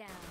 takedown.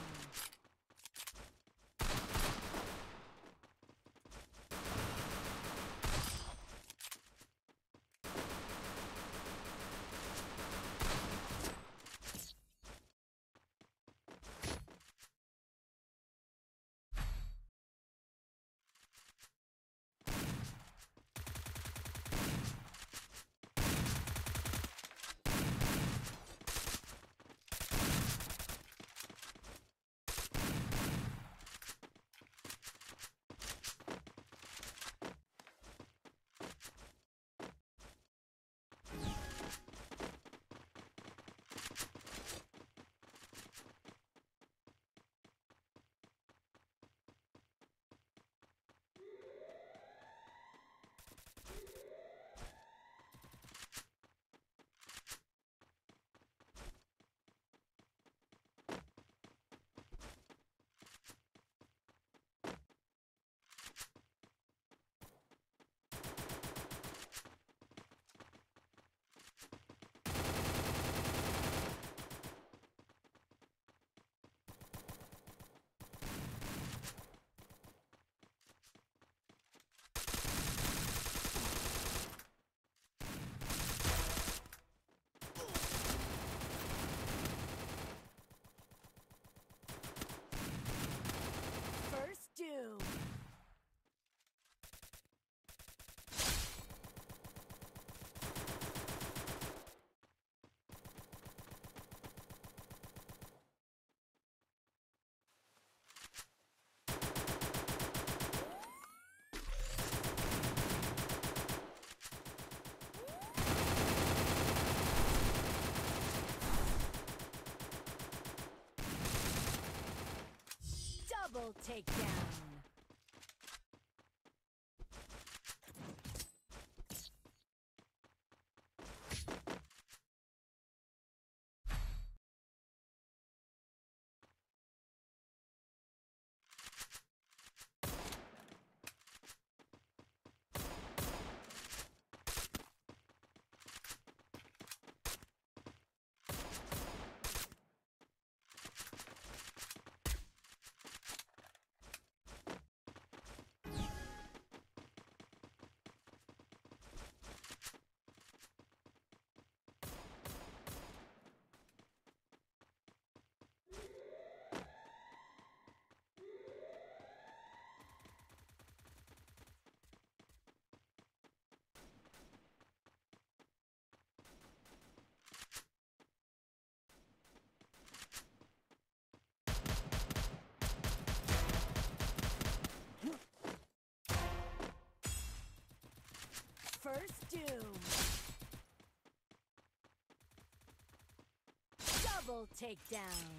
Double takedown. Doom. Double takedown.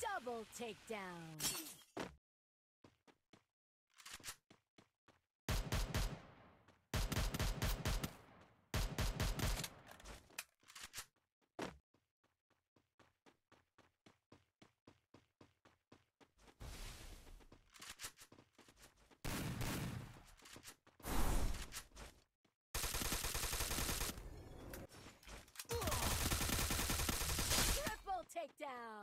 Double takedown. Triple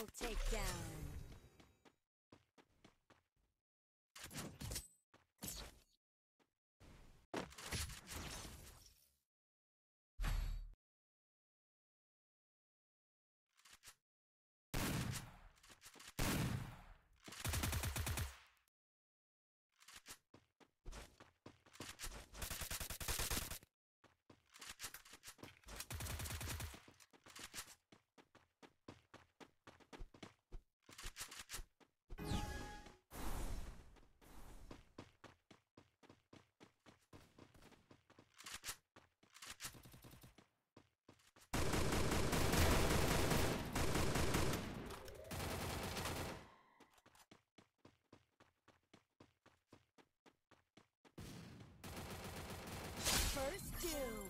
Double takedown. do.